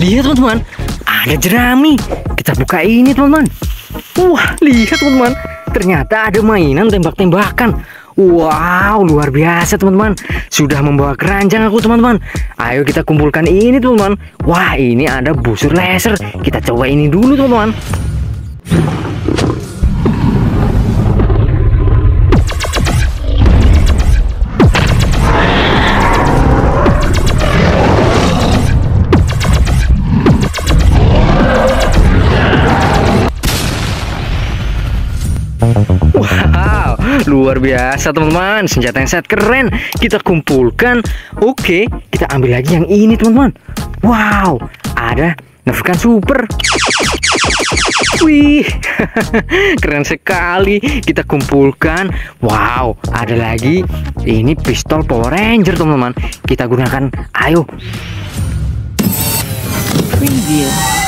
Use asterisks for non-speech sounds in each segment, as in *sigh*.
lihat teman-teman, ada jerami. Kita buka ini teman-teman. Wah, lihat teman-teman, ternyata ada mainan tembak-tembakan. Wow, luar biasa teman-teman. Sudah membawa keranjang aku teman-teman. Ayo kita kumpulkan ini teman-teman. Wah, ini ada busur laser. Kita coba ini dulu teman-teman. Luar biasa teman-teman. Senjata yang sangat keren. Kita kumpulkan. Oke, kita ambil lagi yang ini teman-teman. Wow, ada Nerf super. Wih, *laughs* keren sekali. Kita kumpulkan. Wow, ada lagi. Ini pistol Power Ranger teman-teman. Kita gunakan. Ayo. Preview.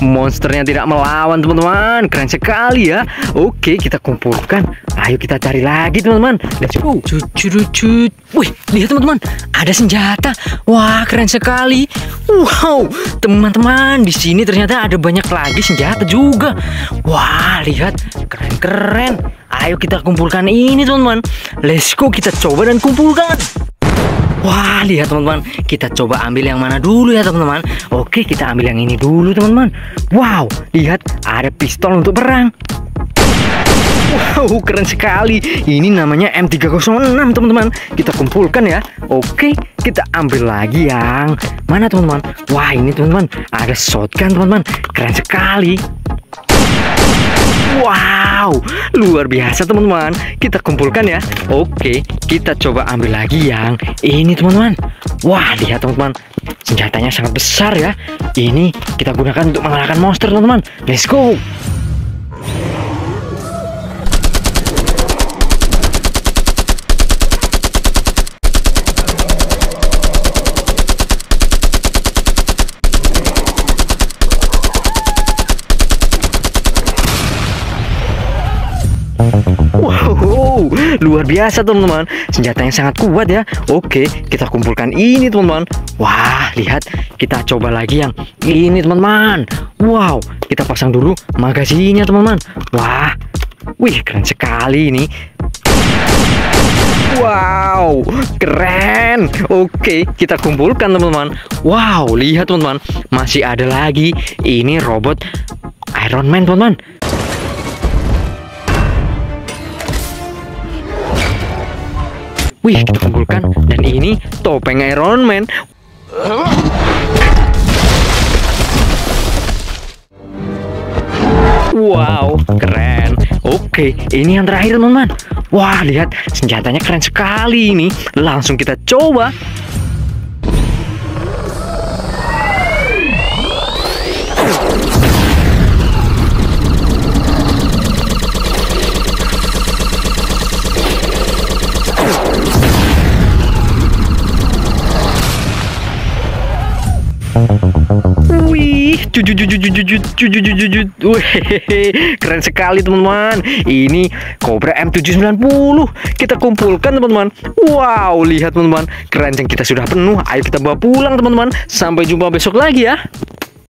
Monsternya tidak melawan teman-teman. Keren sekali ya. Oke, kita kumpulkan. Ayo kita cari lagi teman-teman. Let's go. Cut, cut, cut. Wih, lihat teman-teman. Ada senjata. Wah, keren sekali. Wow, teman-teman. Di sini ternyata ada banyak lagi senjata juga. Wah, lihat. Keren-keren. Ayo kita kumpulkan ini teman-teman. Let's go. Kita coba dan kumpulkan. Wah, lihat teman-teman. Kita coba ambil yang mana dulu ya teman-teman. Oke, kita ambil yang ini dulu teman-teman. Wow, lihat ada pistol untuk perang. Wow, keren sekali. Ini namanya M306 teman-teman. Kita kumpulkan ya. Oke, kita ambil lagi yang mana teman-teman. Wah, ini teman-teman ada shotgun teman-teman. Keren sekali. Wow, luar biasa teman-teman. Kita kumpulkan ya. Oke, kita coba ambil lagi yang ini teman-teman. Wah, lihat teman-teman. Senjatanya sangat besar ya. Ini kita gunakan untuk mengalahkan monster teman-teman. Let's go. Wow, luar biasa teman-teman. Senjata yang sangat kuat ya. Oke, kita kumpulkan ini teman-teman. Wah, lihat. Kita coba lagi yang ini teman-teman. Wow, kita pasang dulu magasinnya teman-teman. Wah, wih keren sekali ini. Wow, keren. Oke, kita kumpulkan teman-teman. Wow, lihat teman-teman, masih ada lagi. Ini robot Iron Man teman-teman. Wih, kita kumpulkan. Dan ini topeng Iron Man. Wow, keren. Oke, ini yang terakhir teman-teman. Wah, lihat senjatanya keren sekali ini. Langsung kita coba. Wih, keren sekali teman-teman. Ini Cobra M790 kita kumpulkan teman-teman. Wow, lihat teman-teman, keranjang kita sudah penuh. Ayo kita bawa pulang teman-teman. Sampai jumpa besok lagi ya.